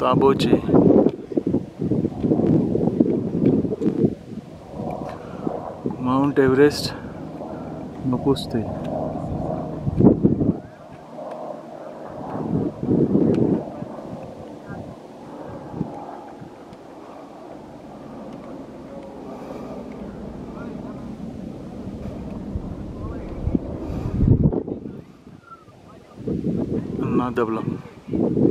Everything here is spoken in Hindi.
ताबोचे माउंट एवरेस्ट नपुसते Nadablam.